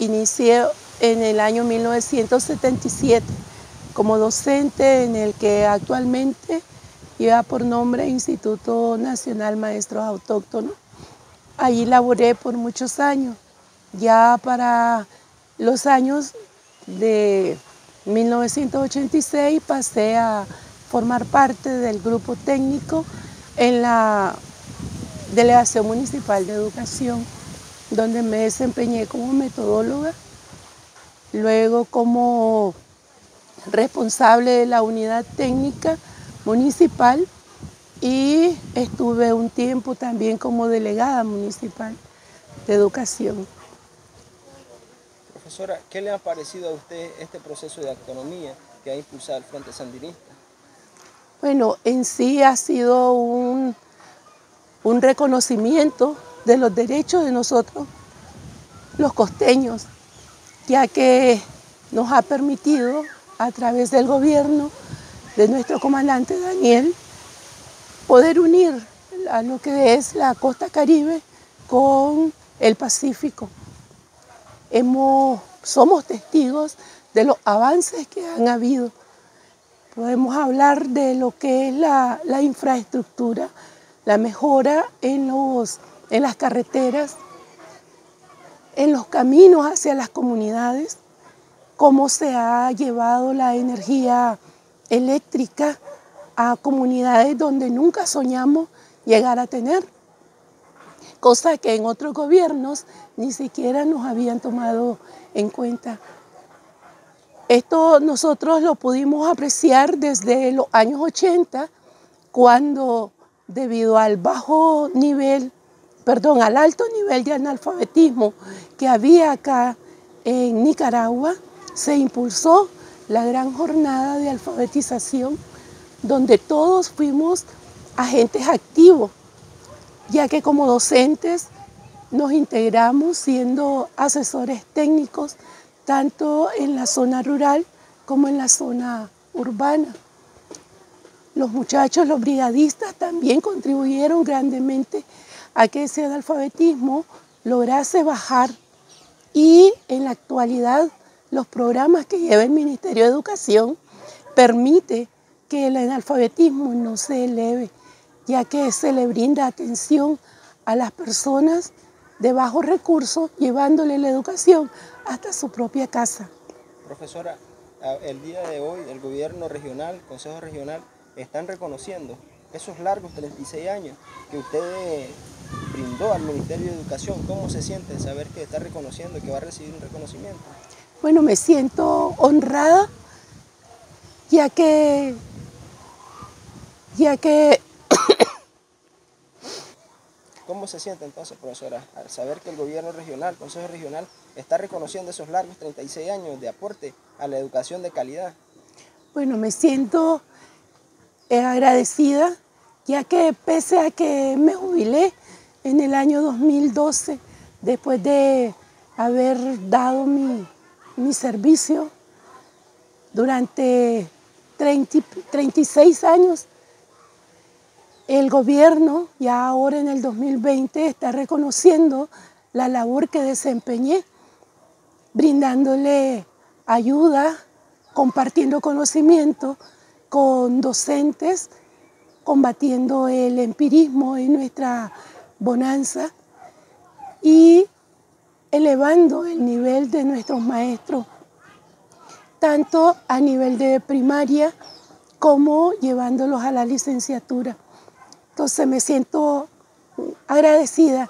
Inicié en el año 1977 como docente en el que actualmente lleva por nombre Instituto Nacional Maestros Autóctonos. Allí laboré por muchos años. Ya para los años de 1986 pasé a formar parte del grupo técnico en la Delegación Municipal de Educación, donde me desempeñé como metodóloga, luego como responsable de la unidad técnica municipal y estuve un tiempo también como delegada municipal de educación. Profesora, ¿qué le ha parecido a usted este proceso de autonomía que ha impulsado el Frente Sandinista? Bueno, en sí ha sido un, un reconocimiento de los derechos de nosotros, los costeños, ya que nos ha permitido a través del gobierno de nuestro comandante Daniel poder unir a lo que es la costa caribe con el Pacífico. Hemos, somos testigos de los avances que han habido. Podemos hablar de lo que es la, la infraestructura, la mejora en, los, en las carreteras, en los caminos hacia las comunidades, cómo se ha llevado la energía eléctrica a comunidades donde nunca soñamos llegar a tener, cosa que en otros gobiernos ni siquiera nos habían tomado en cuenta. Esto nosotros lo pudimos apreciar desde los años 80, cuando debido al bajo nivel, perdón, al alto nivel de analfabetismo que había acá en Nicaragua, se impulsó la gran jornada de alfabetización donde todos fuimos agentes activos, ya que como docentes nos integramos siendo asesores técnicos tanto en la zona rural como en la zona urbana. Los muchachos, los brigadistas también contribuyeron grandemente a que ese analfabetismo lograse bajar y en la actualidad los programas que lleva el Ministerio de Educación permite que el analfabetismo no se eleve, ya que se le brinda atención a las personas de bajos recursos, llevándole la educación hasta su propia casa. Profesora, el día de hoy el gobierno regional, el Consejo Regional, están reconociendo esos largos 36 años que usted brindó al Ministerio de Educación. ¿Cómo se siente saber que está reconociendo, que va a recibir un reconocimiento? Bueno, me siento honrada, ya que, ya que... ¿Cómo se siente entonces, profesora, al saber que el gobierno regional, el Consejo Regional, está reconociendo esos largos 36 años de aporte a la educación de calidad? Bueno, me siento agradecida, ya que pese a que me jubilé en el año 2012, después de haber dado mi, mi servicio durante 36 años. El gobierno ya ahora en el 2020 está reconociendo la labor que desempeñé, brindándole ayuda, compartiendo conocimiento con docentes, combatiendo el empirismo en nuestra bonanza y elevando el nivel de nuestros maestros, tanto a nivel de primaria como llevándolos a la licenciatura. Entonces me siento agradecida.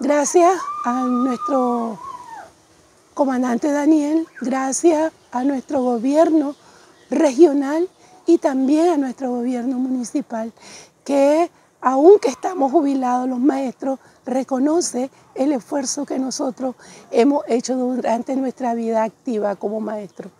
Gracias a nuestro comandante Daniel, gracias a nuestro gobierno regional y también a nuestro gobierno municipal, que aunque estamos jubilados los maestros, reconoce el esfuerzo que nosotros hemos hecho durante nuestra vida activa como maestros.